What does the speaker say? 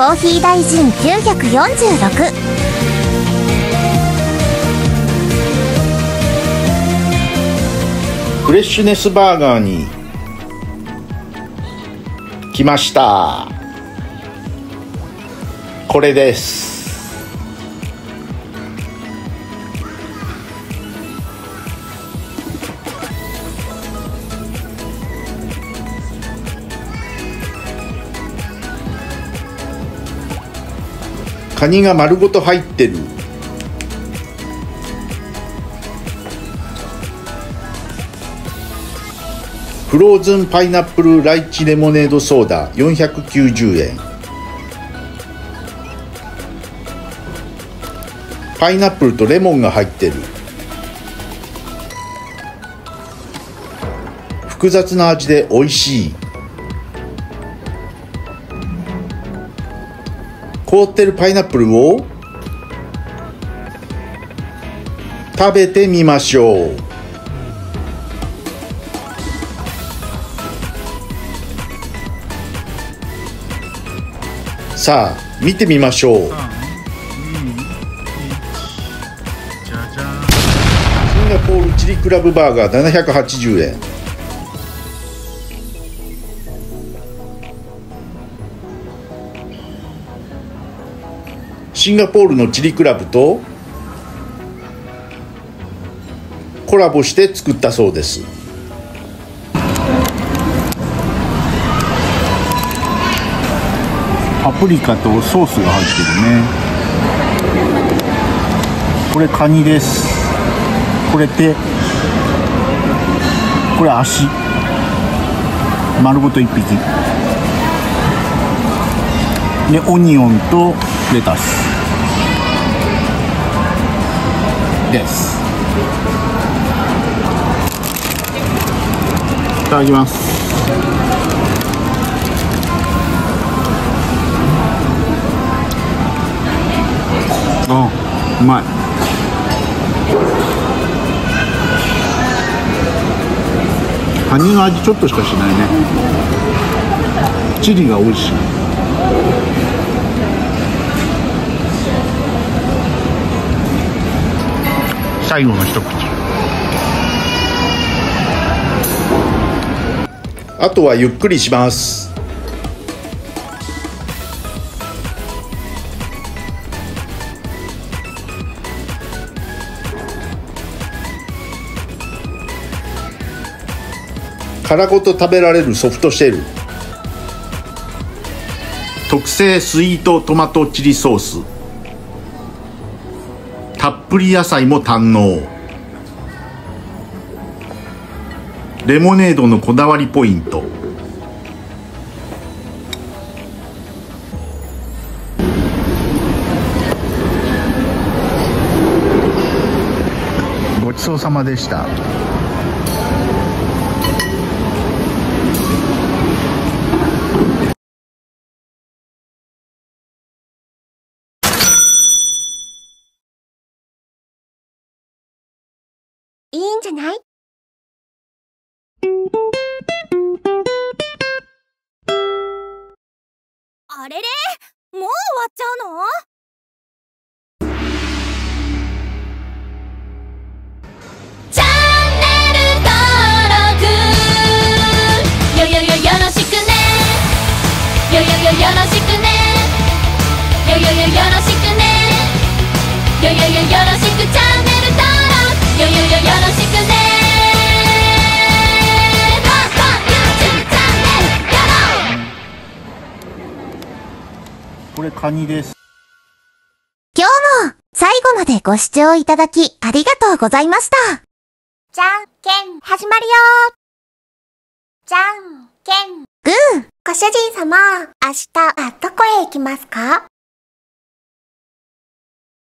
コーヒー大臣946フレッシュネスバーガーに来ました。これです。カニが丸ごと入ってる。フローズンパイナップルライチレモネードソーダ490円。パイナップルとレモンが入ってる。複雑な味で美味しい。凍ってるパイナップルを食べてみましょう。さあ見てみましょう。3、2、1、じゃじゃん。シンガポールチリクラブバーガー780円シンガポールのチリクラブとコラボして作ったそうですパプリカとソースが入ってるね。これカニです。これ手。これ足。丸ごと一匹。で、オニオンとレタス。です。いただきます。あうまいカニの味ちょっとしかしないねチリが美味しい最後の一口。あとはゆっくりします。殻ごと食べられるソフトシェル。特製スイートトマトチリソースたっぷり野菜も堪能。レモネードのこだわりポイント。ごちそうさまでした。いいんじゃない？あれれ？もう終わっちゃうの？チャンネル登録よよよよろしくね。よよよよろしくね。よよよよろしくね。よよよよろしくチャンネルカニです。今日も最後までご視聴いただきありがとうございました。じゃんけん始まるよじゃんけん。グー。ご主人様、明日はどこへ行きますか？